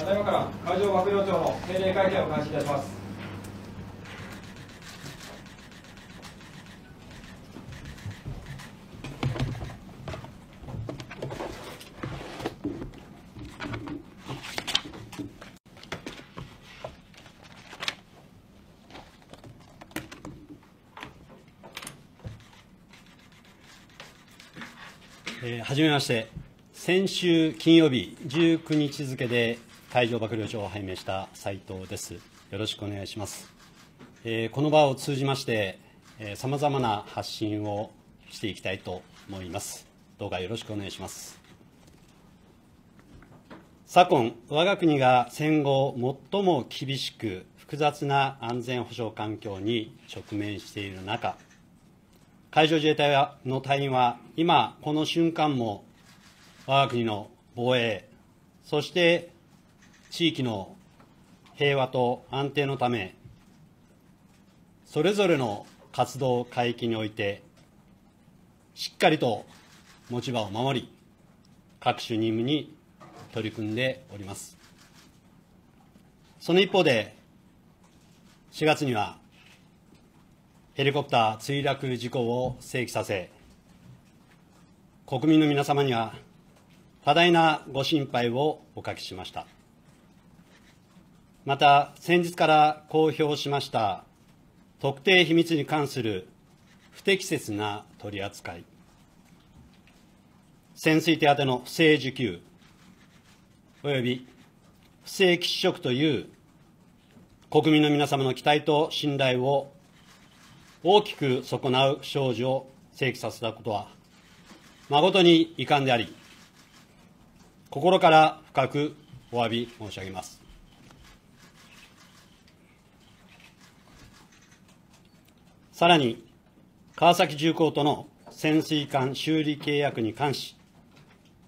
ただいまから海上幕僚長の定例会見を開始いたします。はじめまして、先週金曜日19日付で海上幕僚長を拝命した斉藤です。よろしくお願いします。えーこの場を通じまして、さまざまな発信をしていきたいと思います。どうかよろしくお願いします。昨今、我が国が戦後最も厳しく複雑な安全保障環境に直面している中、海上自衛隊の隊員は今この瞬間も我が国の防衛そして地域の平和と安定のためそれぞれの活動海域においてしっかりと持ち場を守り各種任務に取り組んでおりますその一方で4月にはヘリコプター墜落事故を正規させ、国民の皆様には多大なご心配をおかけしました。また、先日から公表しました特定秘密に関する不適切な取り扱い、潜水手当の不正受給、および不正基地職という国民の皆様の期待と信頼を大きく損なう不祥事を正規させたことは、誠に遺憾であり、心から深くお詫び申し上げます。さらに、川崎重工との潜水艦修理契約に関し、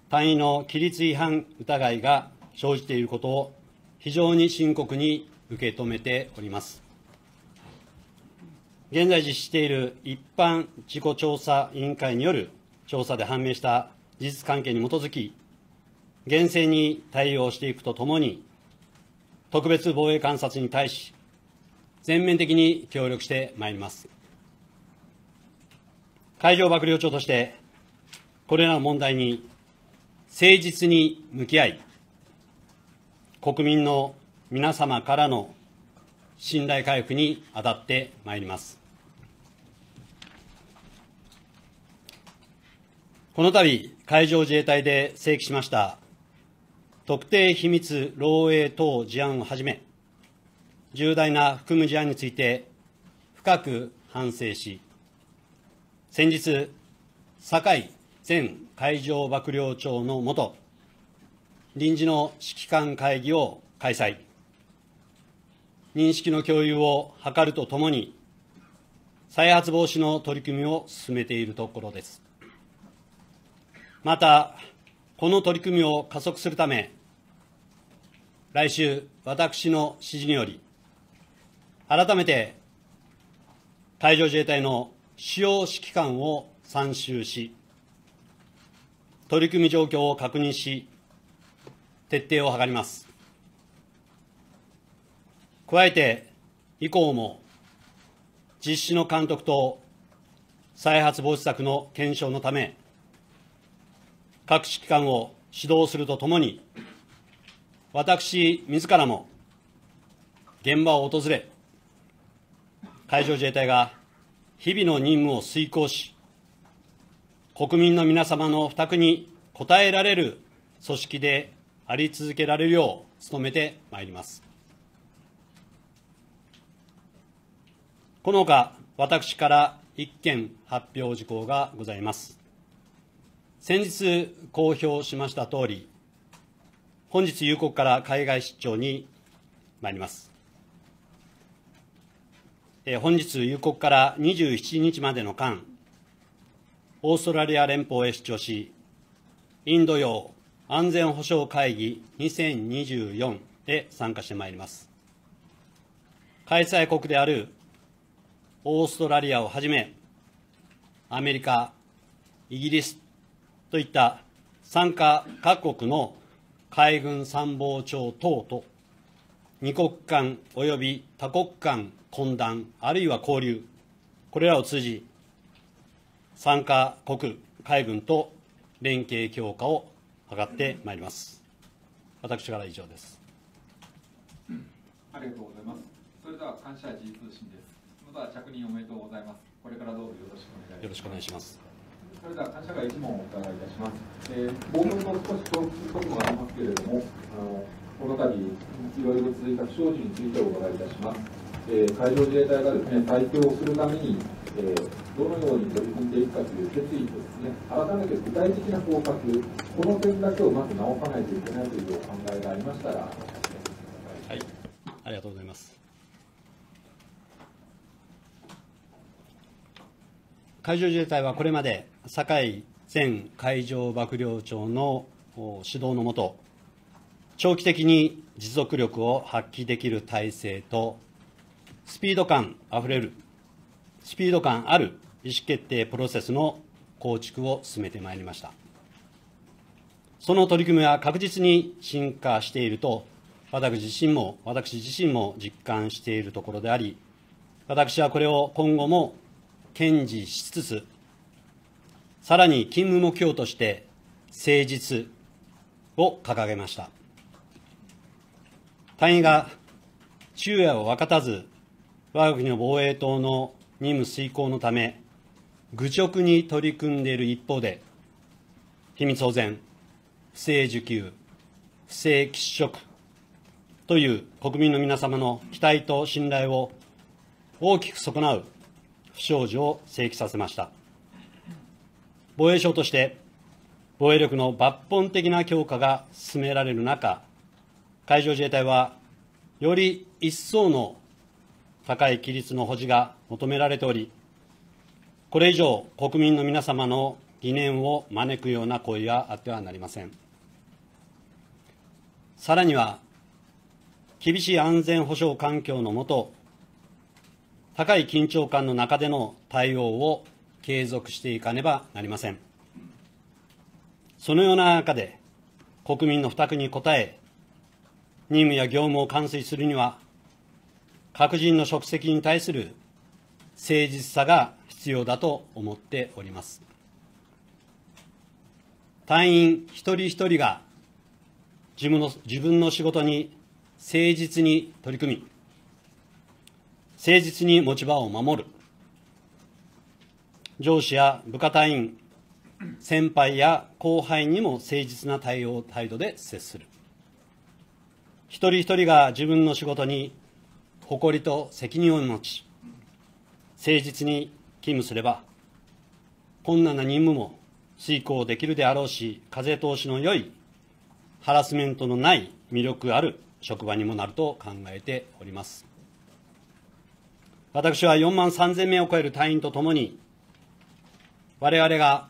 隊員の規律違反疑いが生じていることを非常に深刻に受け止めております。現在実施している一般事故調査委員会による調査で判明した事実関係に基づき、厳正に対応していくとともに、特別防衛監察に対し、全面的に協力してまいります。海上幕僚長として、これらの問題に誠実に向き合い、国民の皆様からの信頼回復に当たってまいります。この度、海上自衛隊で正規しました特定秘密漏洩等事案をはじめ、重大な含む事案について深く反省し、先日、酒井前海上幕僚長のもと、臨時の指揮官会議を開催。認識の共有を図るとともに、再発防止の取り組みを進めているところです。また、この取り組みを加速するため、来週、私の指示により、改めて海上自衛隊の主要指揮官を参集し、取り組み状況を確認し、徹底を図ります。加えて、以降も実施の監督と再発防止策の検証のため、各指揮官を指導するとともに、私自らも現場を訪れ、海上自衛隊が日々の任務を遂行し、国民の皆様の負託に応えられる組織であり続けられるよう努めてまいります。このほか、私から一件発表事項がございます。先日公表しましたとおり、本日夕刻から海外出張に参ります。え本日夕刻から27日までの間、オーストラリア連邦へ出張し、インド洋安全保障会議2024へ参加してまいります。開催国であるオーストラリアをはじめ、アメリカ、イギリスといった参加各国の海軍参謀長等と二国間及び多国間懇談、あるいは交流、これらを通じ、参加国海軍と連携強化を図ってまいります。私からは以上です。ありがとうございます。それでは感謝 G 通信です。また着任おめでとうございます。これからどうぞよろしくお願いします。よろしくお願いします。それでは感謝が一問お伺いいたします。えー、冒頭と少し重複することがありますけれども、あのこの度いろいろ続いた不祥事についてお伺いいたします。えー、海上自衛隊がですね再興するために、えー、どのように取り組んでいくかという決意とですね、改めて具体的な方策、この点だけをまず直さないといけないというお考えがありましたら、はい、ありがとうございます。海上自衛隊はこれまで酒井前海上幕僚長の指導のもと、長期的に持続力を発揮できる体制と、スピード感あふれる、スピード感ある意思決定プロセスの構築を進めてまいりました。その取り組みは確実に進化していると、私自身も、私自身も実感しているところであり、私はこれを今後も堅持しつつ、さらに勤務目標として、誠実を掲げました。隊員が昼夜を分かたず、我が国の防衛等の任務遂行のため、愚直に取り組んでいる一方で、秘密保全、不正受給、不正喫食という国民の皆様の期待と信頼を大きく損なう不祥事を正規させました。防衛省として防衛力の抜本的な強化が進められる中、海上自衛隊はより一層の高い規律の保持が求められており、これ以上国民の皆様の疑念を招くような行為はあってはなりません。さらには、厳しい安全保障環境のもと、高い緊張感の中での対応を継続していかねばなりません。そのような中で、国民の負託に応え、任務や業務を完遂するには、各人の職責に対する誠実さが必要だと思っております。隊員一人一人が自分の自分の仕事に誠実に取り組み、誠実に持ち場を守る、上司や部下隊員、先輩や後輩にも誠実な対応態度で接する。一人一人が自分の仕事に誇りと責任を持ち、誠実に勤務すれば、困難な任務も遂行できるであろうし、風通しの良い、ハラスメントのない魅力ある職場にもなると考えております。私は4万3000名を超える隊員とともに、我々が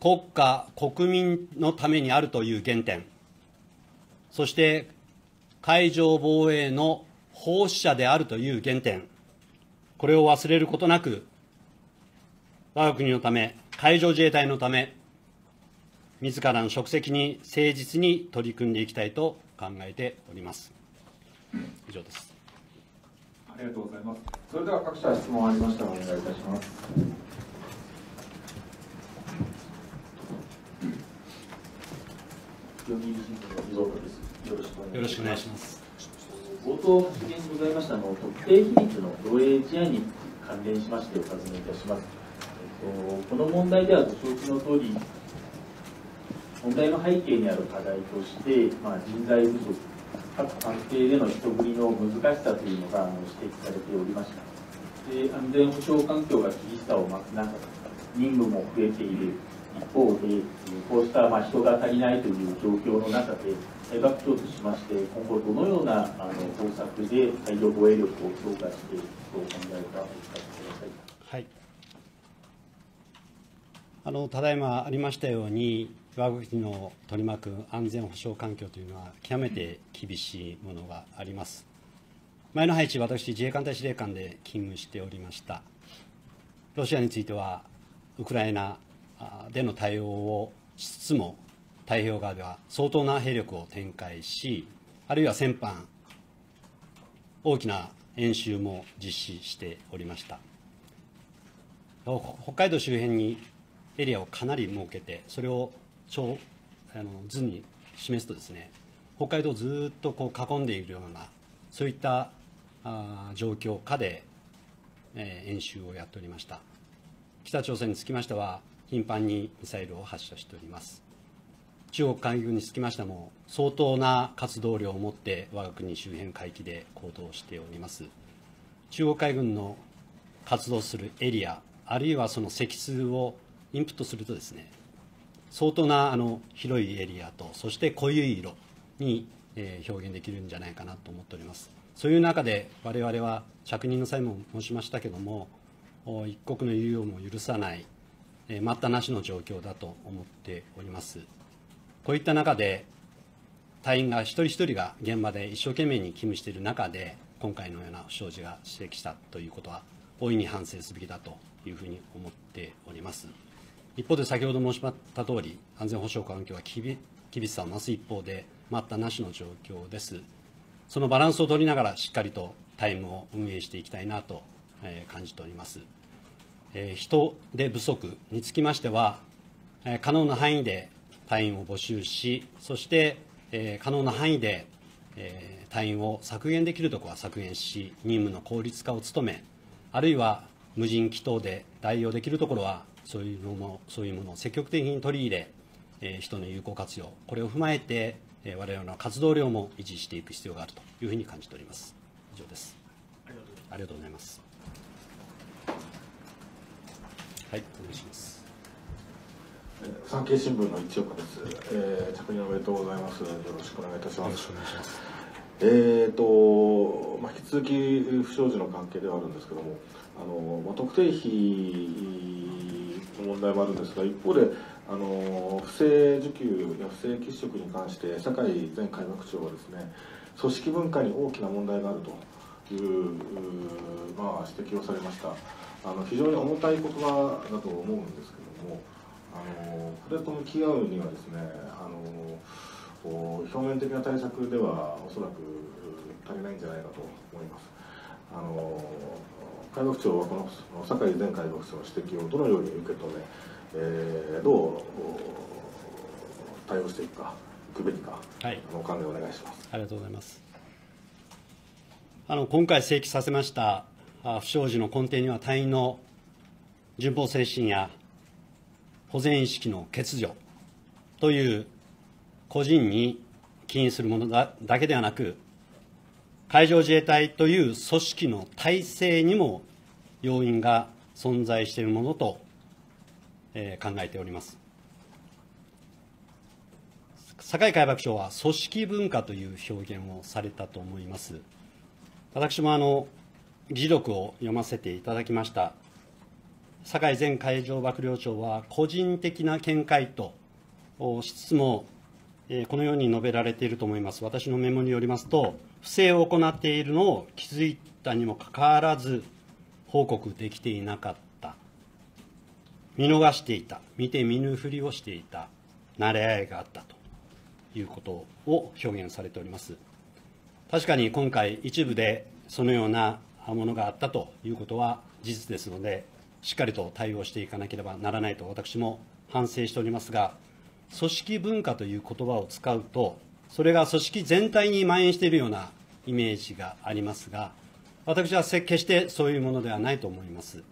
国家、国民のためにあるという原点、そして海上防衛の奉仕者であるという原点、これを忘れることなく、我が国のため、海上自衛隊のため、自らの職責に誠実に取り組んでいきたいと考えております。以上です。ありがとうございます。それでは各社質問ありましたらお願いいたします。読売新聞の溝端です。よろしくお願いします。冒頭発言ございましたの特定秘密の漏洩事案に関連しましてお尋ねいたします。えっと、この問題ではご承知の通り、問題の背景にある課題として、まあ、人材不足、各官邸での人繰りの難しさというのが指摘されておりました。で安全保障環境が厳しさを増す中、任務も増えている一方で、こうしたまあ人が足りないという状況の中で、大学長としまして、今後どのようなあの方策で海上防衛力を強化していくとお考えかお聞かせください。はい。あのただいまありましたように、我が国の取り巻く安全保障環境というのは、極めて厳しいものがあります。前の配置、私、自衛艦隊司令官で勤務しておりました。ロシアについては、ウクライナでの対応をしつつも、太平洋側では相当な兵力を展開し、あるいは先般、大きな演習も実施しておりました。北海道周辺にエリアをかなり設けて、それを超あの図に示すとですね、北海道をずっとこう囲んでいるような、そういったあ状況下で、えー、演習をやっておりました。北朝鮮につきましては、頻繁にミサイルを発射しております。中国海軍につきましても、相当な活動量を持って我が国周辺海域で行動しております。中国海軍の活動するエリア、あるいはその積数をインプットするとですね、相当なあの広いエリアと、そして濃い色に、え表現できるんじゃないかなと思っております。そういう中で、我々は着任の際も申しましたけども、一国の猶予も許さない、え待ったなしの状況だと思っております。こういった中で、隊員が一人一人が現場で一生懸命に勤務している中で、今回のような不祥事が指摘したということは、大いに反省すべきだというふうに思っております。一方で先ほど申し上げたとおり、安全保障環境は厳しさを増す一方で、待ったなしの状況です。そのバランスを取りながら、しっかりとタイムを運営していきたいなと感じております。人手不足につきましては、可能な範囲で隊員を募集し、そして可能な範囲で隊員を削減できるところは削減し、任務の効率化を努め、あるいは無人機等で代用できるところは、そういうのもそういうものを積極的に取り入れ、人の有効活用、これを踏まえて、我々の活動量も維持していく必要があるというふうに感じております。以上です。ありがとうございます。はい、お願いします。産経新聞の一岡です。えー、着任おめでとうございます。よろしくお願いいたします。えーとまあ、引き続き不祥事の関係ではあるんですけども、あのまあ、特定費の問題もあるんですが、一方で、あの不正受給や不正喫食に関して、酒井前海幕長はですね、組織文化に大きな問題があるという、まあ、指摘をされました。あの非常に重たい言葉だと思うんですけどもあのこれと向き合うにはですねあの表面的な対策ではおそらく足りないんじゃないかと思います。あの海部長はこの酒井前海部長の指摘をどのように受け止め、えー、どう対応していくかいくべきか、はい、あのお考えお願いします。ありがとうございます。あの今回、請求させました不祥事の根底には隊員の順法精神や保全意識の欠如という個人に起因するものだだけではなく海上自衛隊という組織の体制にも要因が存在しているものと、えー、考えております。酒井海幕長は組織文化という表現をされたと思います。私もあの議録を読ませていただきました。酒井前海上幕僚長は個人的な見解としつつもこのように述べられていると思います。私のメモによりますと不正を行っているのを気づいたにもかかわらず報告できていなかった。見逃していた。見て見ぬふりをしていた。慣れ合いがあったということを表現されております。確かに今回一部でそのようなものがあったということは事実ですので、しっかりと対応していかなければならないと私も反省しておりますが、組織文化という言葉を使うと、それが組織全体に蔓延しているようなイメージがありますが、私は決してそういうものではないと思います。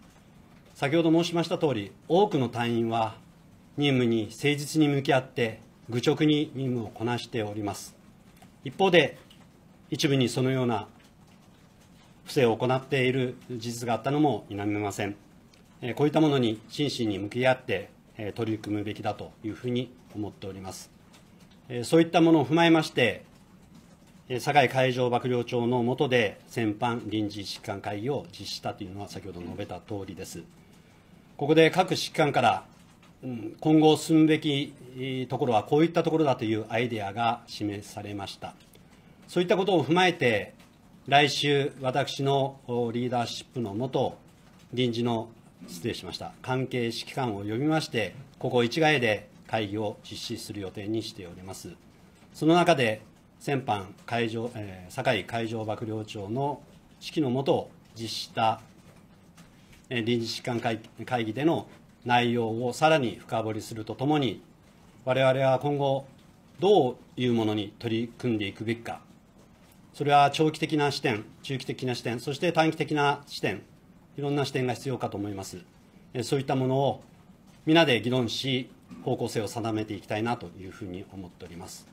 先ほど申しましたとおり、多くの隊員は任務に誠実に向き合って、愚直に任務をこなしております。一方で、一部にそのような不正を行っている事実があったのも否めません。こういったものに真摯に向き合って取り組むべきだというふうに思っております。そういったものを踏まえまして、酒井海上幕僚長の下で先般臨時疾患会議を実施したというのは先ほど述べたとおりです。ここで各疾患から今後進むべきところはこういったところだというアイデアが示されました。そういったことを踏まえて、来週、私のリーダーシップのもと、臨時の、失礼しました、関係指揮官を呼びまして、ここ一概で会議を実施する予定にしております。その中で、先般海上、えー、堺海上幕僚長の指揮のもと実施した臨時疾患会議での内容をさらに深掘りするとともに、我々は今後、どういうものに取り組んでいくべきか、それは長期的な視点、中期的な視点、そして短期的な視点、いろんな視点が必要かと思います。そういったものを皆で議論し、方向性を定めていきたいなというふうに思っております。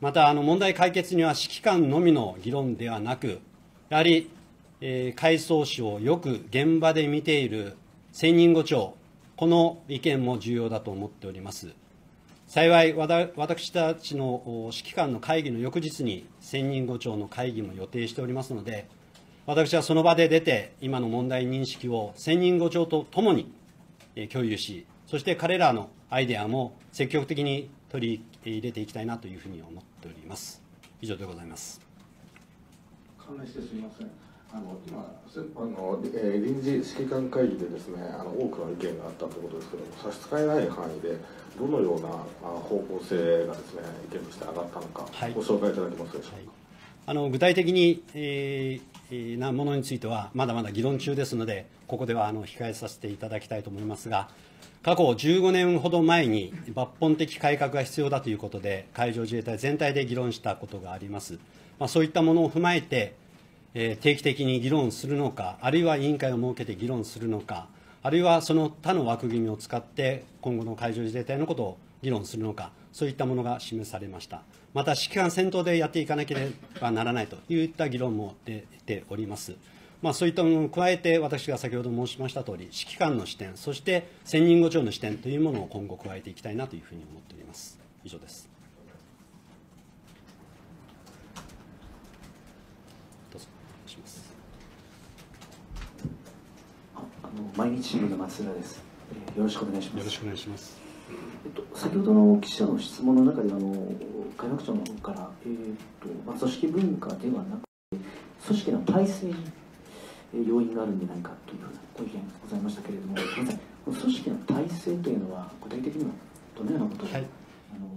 また、あの問題解決には指揮官のみの議論ではなく、やはり、えー、改装士をよく現場で見ている専任護長、この意見も重要だと思っております。幸い、私たちの指揮官の会議の翌日に専任護長の会議も予定しておりますので、私はその場で出て、今の問題認識を専任護長とともに共有し、そして彼らのアイデアも積極的に取り入れていきたいなというふうに思っております。以上でございます。関連してすみません。あの今先般の、えー、臨時指揮官会議でですねあの多くの意見があったということですけども差し支えない範囲でどのような方向性がですね意見として上がったのか、はい、ご紹介いただけますでしょうか、はい、あの具体的に、えー、なものについてはまだまだ議論中ですのでここではあの控えさせていただきたいと思いますが過去15年ほど前に抜本的改革が必要だということで、海上自衛隊全体で議論したことがあります。まあ、そういったものを踏まえて、えー、定期的に議論するのか、あるいは委員会を設けて議論するのか、あるいはその他の枠組みを使って今後の海上自衛隊のことを議論するのか、そういったものが示されました。また、指揮官先頭でやっていかなければならないといった議論も出ております。まあ、そういったものを加えて、私が先ほど申しましたとおり、指揮官の視点、そして専任護長の視点というものを今後加えていきたいなというふうに思っております。以上です。どうぞ、お願いします。あの毎日新聞の松浦です。よろしくお願いします。よろしくお願いします。えっと、先ほどの記者の質問の中であの開幕長の方から、えーとまあ、組織文化ではなくて組織の体制に要因があるんじゃないかというふうなご意見ございましたけれども、ごめんなさい、この組織の体制というのは、具体的にはどのようなことを、はい、あの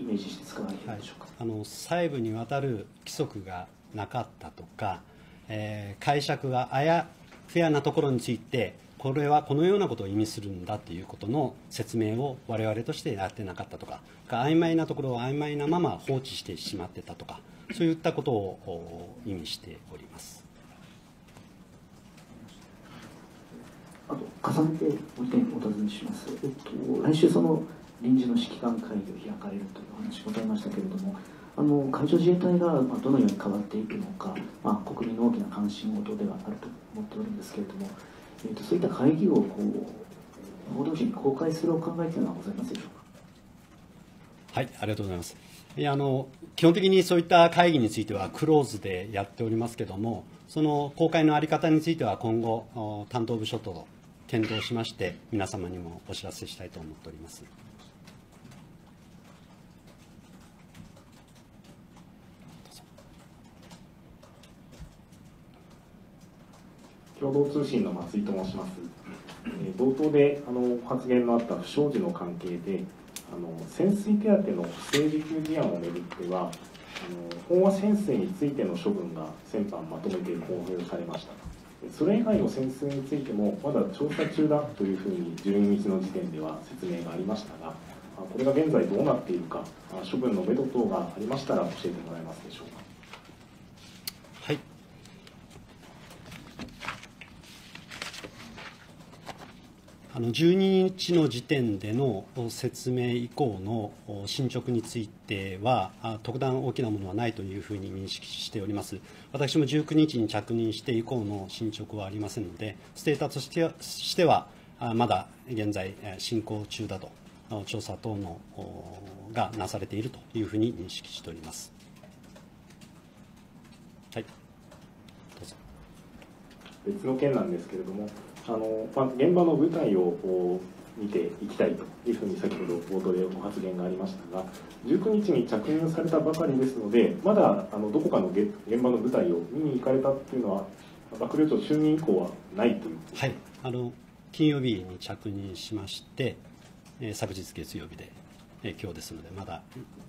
イメージして使われているでしょうか、はい、あの細部にわたる規則がなかったとか、えー、解釈があやふやなところについて、これはこのようなことを意味するんだということの説明を我々としてやってなかったとか、曖昧なところを曖昧なまま放置してしまってたとか、そういったことを意味しております。あと重ねてもう一点お尋ねします、えっと、来週その臨時の指揮官会議を開かれるというお話ございましたけれどもあの海上自衛隊がどのように変わっていくのか、まあ、国民の大きな関心事ではあると思っておるんですけれども、えっと、そういった会議をこう報道陣に公開するお考えというのはございますでしょうか？はい、ありがとうございます。いやあの基本的にそういった会議についてはクローズでやっておりますけれども、その公開の在り方については今後、担当部署と検討しまして、皆様にもお知らせしたいと思っております。共同通信の松井と申します。え冒頭であの発言のあった不祥事の関係で、あの潜水手当の不正受給事案をめぐっては、あの飽和潜水についての処分が先般まとめて公表されました。それ以外の潜水についてもまだ調査中だというふうに12日の時点では説明がありましたがこれが現在どうなっているか処分のめど等がありましたら教えてもらえますでしょうかあの12日の時点での説明以降の進捗については、特段大きなものはないというふうに認識しております。私も19日に着任して以降の進捗はありませんので、ステータスとしては、まだ現在進行中だと、調査等のがなされているというふうに認識しております。はい、どうぞ。別の件なんですけれども、あの、まあ、現場の舞台を見ていきたいというふうに先ほど冒頭でご発言がありましたが19日に着任されたばかりですのでまだあのどこかの現場の舞台を見に行かれたっていうのは幕僚長就任以降はないという。はい。あの金曜日に着任しまして、えー、昨日月曜日でえ今日ですので、まだ、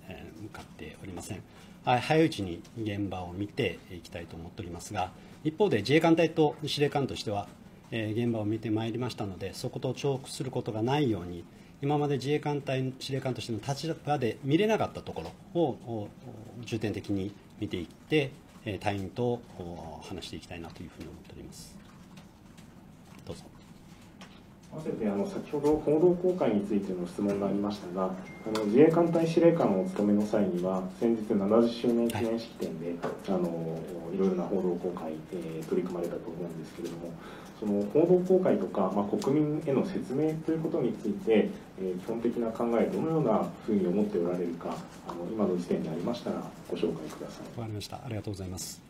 え向かっておりません。早いうちに現場を見ていきたいと思っておりますが、一方で自衛艦隊と司令官としては、え現場を見てまいりましたので、そこと重複することがないように、今まで自衛艦隊司令官としての立場で見れなかったところを重点的に見ていって、隊員と話していきたいなというふうに思っております。どうぞ。合わせてあの先ほど報道公開についての質問がありましたがあの自衛艦隊司令官をお務めの際には先日70周年記念式典で、い、あのいろいろな報道公開、えー、取り組まれたと思うんですけれどもその報道公開とか、まあ、国民への説明ということについて、えー、基本的な考えどのようなふうに思っておられるかあの今の時点でありましたらご紹介ください。わかりましたありがとうございます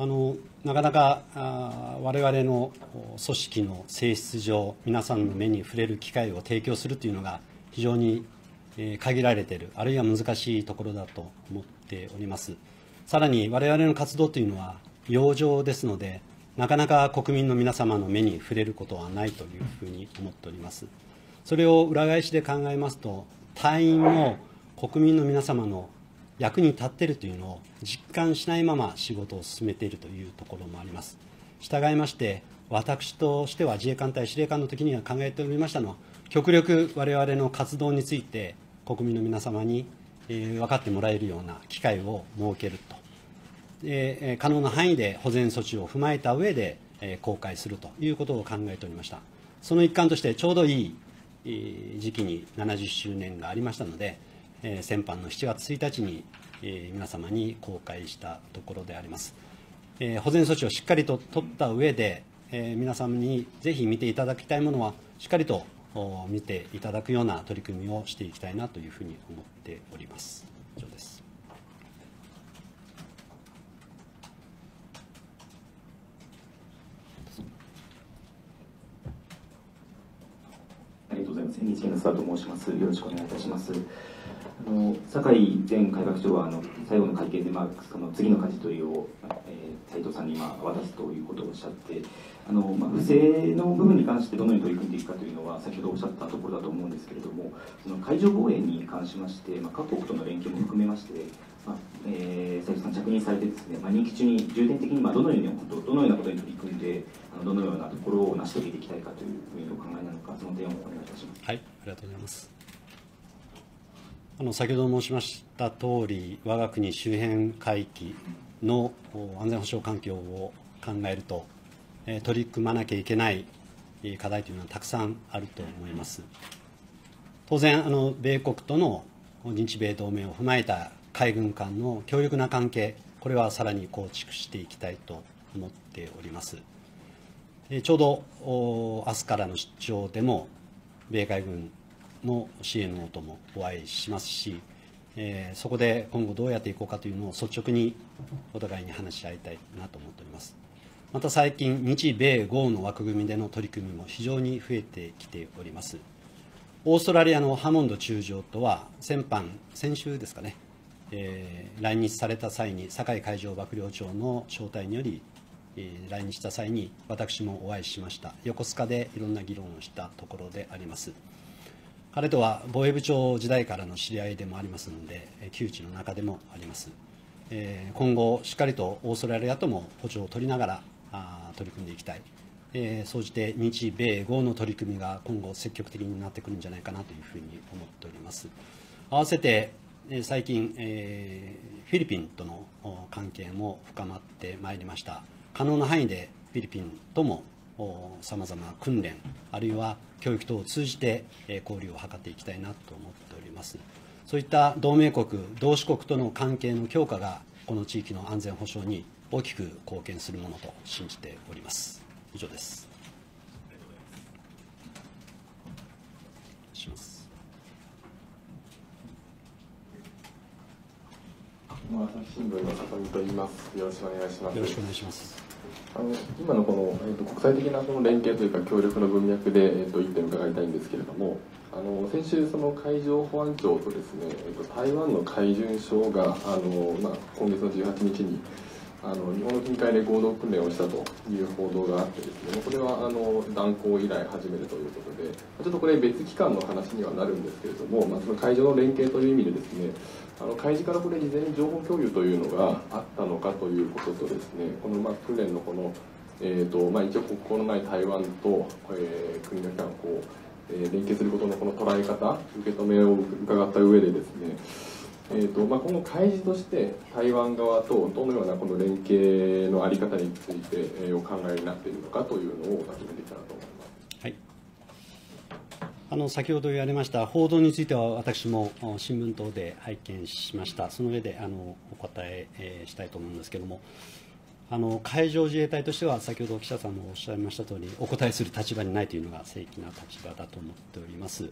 あのなかなかあ我々の組織の性質上皆さんの目に触れる機会を提供するというのが非常に、え、限られているあるいは難しいところだと思っております。さらに我々の活動というのは洋上ですのでなかなか国民の皆様の目に触れることはないというふうに思っております。それを裏返しで考えますと隊員も国民の皆様の役に立ってるというのを実感しないまま仕事を進めているというところもあります。従いまして、私としては自衛艦隊司令官の時には考えておりましたのは、極力我々の活動について国民の皆様に、え分かってもらえるような機会を設けると、え可能な範囲で保全措置を踏まえた上で、え公開するということを考えておりました。その一環としてちょうどいい時期に70周年がありましたので、え先般の7月1日に、え皆様に公開したところであります、え保全措置をしっかりと取った上で、え皆様にぜひ見ていただきたいものはしっかりと見ていただくような取り組みをしていきたいなというふうに思っております以上ですありがとうございます。NHK の須田と申します。よろしくお願いいたします。あの酒井前改革長はあの最後の会見で、まあ、その次の舵取りを、えー、斉藤さんに今渡すということをおっしゃってあの、まあ、不正の部分に関してどのように取り組んでいくかというのは先ほどおっしゃったところだと思うんですけれどもその海上防衛に関しまして、まあ、各国との連携も含めまして、まあえー、斉藤さん着任されてですね、まあ、任期中に重点的にまあどのようなことどのようなことに取り組んであのどのようなところを成し遂げていきたいかというふうにお考えなのかその点をお願いいたします。はいありがとうございますあの先ほど申しました通り、我が国周辺海域の安全保障環境を考えると、え取り組まなきゃいけない課題というのはたくさんあると思います。当然、あの米国との日米同盟を踏まえた海軍間の強力な関係、これはさらに構築していきたいと思っております。ちょうど明日からの出張でも、米海軍の CNO ともお会いしますし、えー、そこで今後どうやっていこうかというのを率直にお互いに話し合いたいなと思っております。また最近、日米豪の枠組みでの取り組みも非常に増えてきております。オーストラリアのハモンド中将とは先般、先週ですかね、えー、来日された際に、堺海上幕僚長の招待により、えー、来日した際に私もお会いしました。横須賀でいろんな議論をしたところであります。彼とは防衛部長時代からの知り合いでもありますので、旧知の中でもあります。今後、しっかりとオーストラリアとも補助を取りながら取り組んでいきたい、総じて日米豪の取り組みが今後、積極的になってくるんじゃないかなというふうに思っております。合わせて最近、えフィリピンとの関係も深まってまいりました。可能な範囲でフィリピンともさまざまな訓練、あるいは教育等を通じて交流を図っていきたいなと思っております。そういった同盟国、同志国との関係の強化が、この地域の安全保障に大きく貢献するものと信じております。以上です。します朝日新聞の里見と言います。よろしくお願いします。よろしくお願いします。あの今のこの、えーと、国際的なその連携というか協力の文脈で、えーと、一点伺いたいんですけれどもあの先週その海上保安庁とですね、えーと、台湾の海巡署があの、まあ、今月の18日に、あの日本の近海で合同訓練をしたという報道があってですねこれはあの断交以来始めるということでちょっとこれ別機関の話にはなるんですけれども、まあ、その海上の連携という意味でですねあの海事からこれ事前に情報共有というのがあったのかということとですねこのまあ訓練のこの、えーとまあ、一応国交のない台湾と、えー、国の機関をこう、えー、連携することのこの捉え方受け止めを伺った上でですねえーとまあ、今後、開示として台湾側とどのようなこの連携の在り方について、えー、お考えになっているのかというのをお尋ねできたらと思います、はい、あの先ほど言われました報道については私も新聞等で拝見しました、その上であのお答ええー、したいと思うんですけれども。あの海上自衛隊としては、先ほど記者さんもおっしゃいましたとおり、お答えする立場にないというのが正規な立場だと思っております。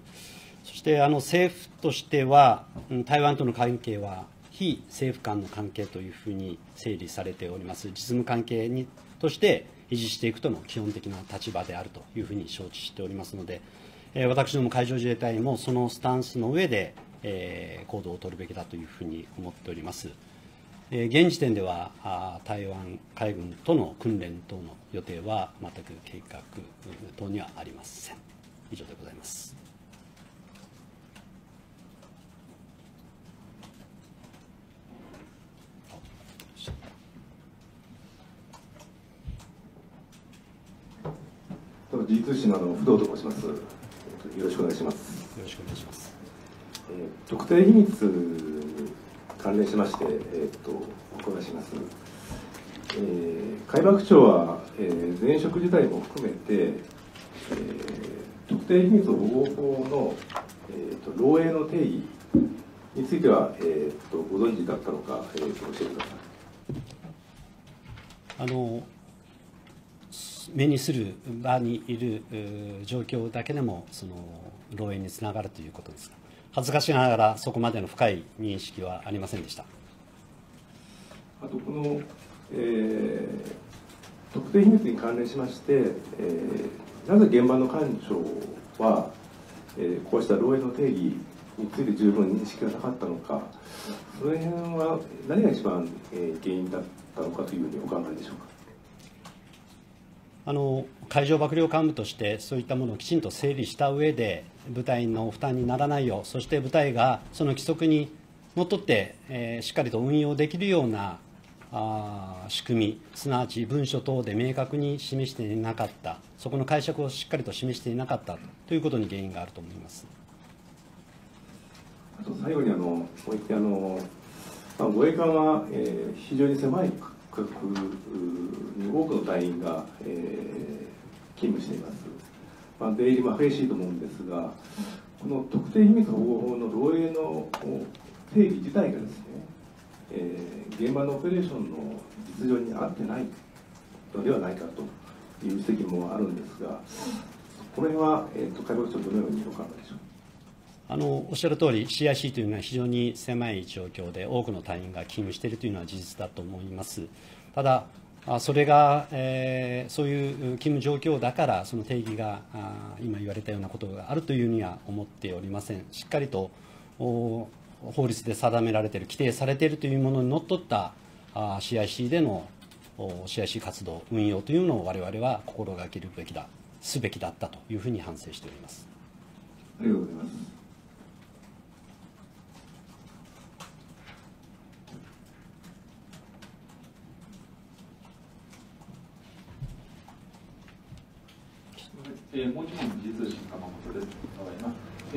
そしてあの政府としては、台湾との関係は非政府間の関係というふうに整理されております、実務関係にとして維持していくとの基本的な立場であるというふうに承知しておりますので、え私ども海上自衛隊もそのスタンスの上で、え行動を取るべきだというふうに思っております。え現時点では台湾海軍との訓練等の予定は全く計画等にはありません。以上でございます。時通信の不動と申します。よろしくお願いします。よろしくお願いします。えー、特定秘密に関連しまして、えー、っとお伺いします。えー、海幕庁は、えー、前職時代も含めて、えー、特定秘密保護法の、えーと、漏洩の定義については、えーと、ご存知だったのか、えーと、教えてください。あの目にする場にいる状況だけでもその漏洩につながるということですが恥ずかしながらそこまでの深い認識はありませんでした。あとこの、えー、特定秘密に関連しまして、えー、なぜ現場の官庁は、えー、こうした漏洩の定義について十分認識がなかったのかその辺は何が一番、えー、原因だったのかというふうにお考えでしょうか？あの海上幕僚幹部としてそういったものをきちんと整理した上で部隊の負担にならないようそして部隊がその規則にのっとって、えー、しっかりと運用できるようなあ仕組みすなわち文書等で明確に示していなかったそこの解釈をしっかりと示していなかったということに原因があると思います。あと最後にあのこういってあの、護衛艦は、えー、非常に狭い区に多くの隊員が、えー、勤務しています、まあ、出入りも激しいと思うんですがこの特定秘密保護法の漏洩の定義自体がですね、えー、現場のオペレーションの実情に合ってないのではないかという指摘もあるんですがこの辺は、えーと、と海部長どのようにお考えでしょうか？あのおっしゃる通り、CIC というのは非常に狭い状況で、多くの隊員が勤務しているというのは事実だと思います。ただ、それが、えー、そういう勤務状況だから、その定義が今言われたようなことがあるというには思っておりません。しっかりと法律で定められている、規定されているというものにのっとった CIC での CIC 活動、運用というのを我々は心がけるべきだ、すべきだったというふうに反省しております。ありがとうございます。えー、もう一問、実通信鎌本です。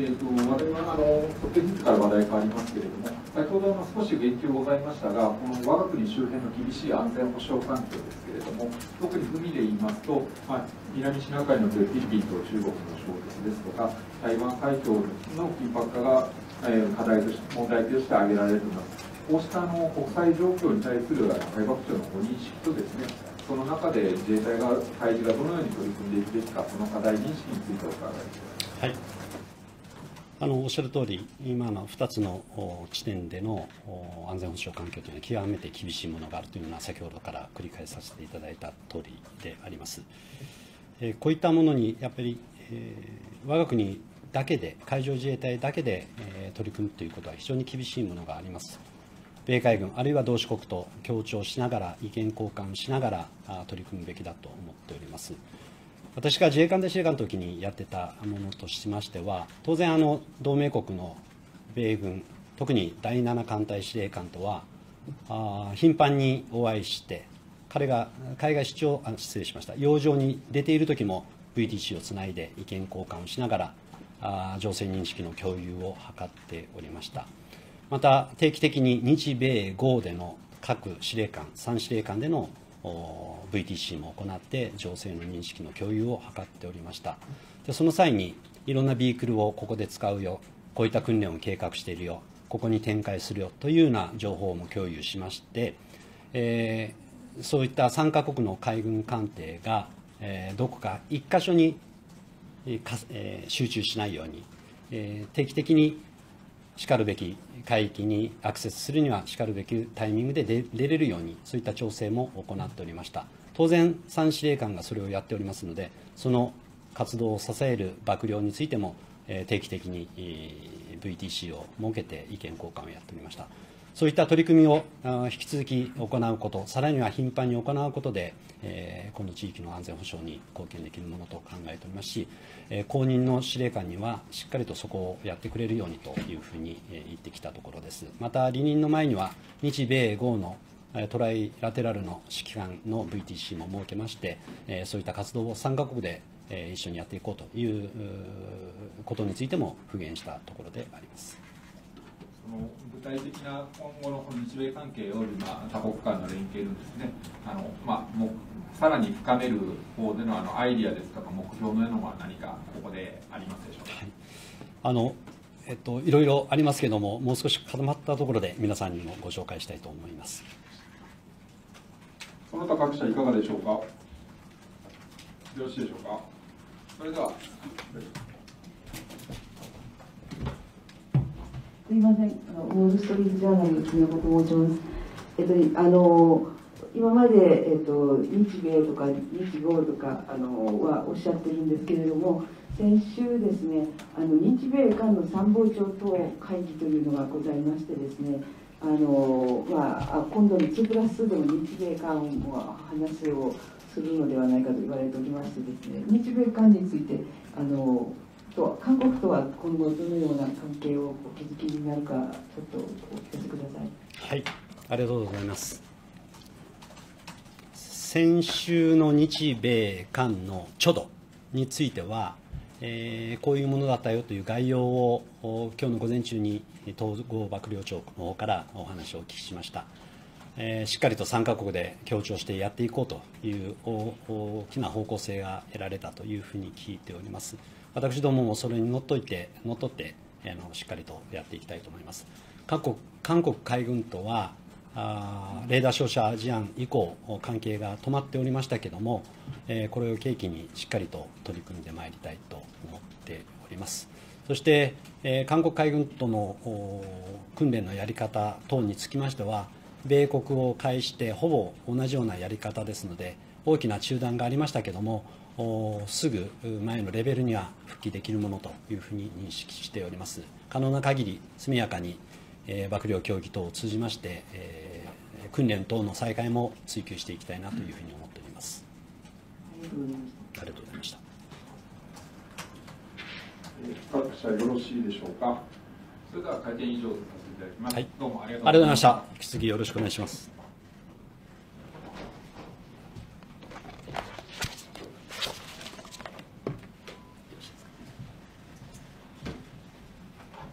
えーと、我々はあの特定から話題変わりますけれども、先ほどの少し言及ございましたが、この我が国周辺の厳しい安全保障環境ですけれども、特に海で言いますと、まあ、南シナ海におけるフィリピンと中国の衝突ですとか、台湾海峡の緊迫化が、えー、課題として問題として挙げられています。こうしたあの国際状況に対する海幕庁のご認識とですね、その中で自衛隊が海事がどのように取り組んでいくべきか、その課題認識についてお伺いします。あのおっしゃる通り、今の2つの地点での安全保障環境というのは極めて厳しいものがあるというのは、先ほどから繰り返させていただいた通りであります。えこういったものに、やっぱり、え、我が国だけで、海上自衛隊だけで、え、取り組むということは非常に厳しいものがあります。米海軍、あるいは同志国と協調しながら、意見交換しながら取り組むべきだと思っております。私が自衛官で司令官の時にやってたものとしましては、当然あの、同盟国の米軍、特に第7艦隊司令官とは、あ頻繁にお会いして、彼が海外出張あ、失礼しました、洋上に出ている時も VTC をつないで意見交換をしながら、あ情勢認識の共有を図っておりました。また、定期的に日米豪での各司令官、3司令官での VTC も行って、情勢の認識の共有を図っておりました。でその際に、いろんなビークルをここで使うよ、こういった訓練を計画しているよ、ここに展開するよというような情報も共有しまして、えー、そういった3カ国の海軍艦艇が、えー、どこか1箇所に、えー、集中しないように、えー、定期的にしかるべき海域にアクセスするにはしかるべきタイミングで出れるようにそういった調整も行っておりました。当然3司令官がそれをやっておりますのでその活動を支える幕僚についても定期的に VTC を設けて意見交換をやっておりました。そういった取り組みを引き続き行うこと、さらには頻繁に行うことで、この地域の安全保障に貢献できるものと考えておりますし、後任の司令官にはしっかりとそこをやってくれるようにというふうに言ってきたところです。また、離任の前には、日米豪のトライラテラルの指揮官の VTC も設けまして、そういった活動を3カ国で一緒にやっていこうということについても復元したところであります。その具体的な今後の日米関係より、まあ、多国間の連携のですねあの、まあ、もうさらに深める方でのあのアイディアですとか目標のようなのは何かここでありますでしょうか？はい、あのえっと、いろいろありますけれども、もう少し固まったところで皆さんにもご紹介したいと思います。その他各社いかがでしょうか？よろしいでしょうか？それでは。すみません、あのウォール・ストリート・ジャーナルの金子と申します。えっと、あの今まで、えっと、日米とか日豪とかあのはおっしゃってるんですけれども、先週ですね、あの日米韓の参謀長等会議というのがございましてですね、あのまあ、今度の2プラス2でも日米韓は話をするのではないかと言われておりましてですね、日米韓についてあのと韓国とは今後どのような関係をお築きになるかちょっとお聞かせください。はい、ありがとうございます。先週の日米韓の著土については、えー、こういうものだったよという概要を今日の午前中に統合幕僚長の方からお話をお聞きしました。えー、しっかりと3カ国で協調してやっていこうという大きな方向性が得られたというふうに聞いております。私どももそれにのっといて、のっとって、あのしっかりとやっていきたいと思います。韓国韓国海軍とはあレーダー照射事案以降、関係が止まっておりましたけれども、えー、これを契機にしっかりと取り組んでまいりたいと思っております。そして、えー、韓国海軍との訓練のやり方等につきましては、米国を介してほぼ同じようなやり方ですので、大きな中断がありましたけれども、すぐ前のレベルには復帰できるものというふうに認識しております。可能な限り速やかに、えー、幕僚協議等を通じまして、えー、訓練等の再開も追求していきたいなというふうに思っております。ありがとうございました。各社よろしいでしょうか。それでは会見以上ただきます。はい、どうもありがとうございました。引き続きよろしくお願いします。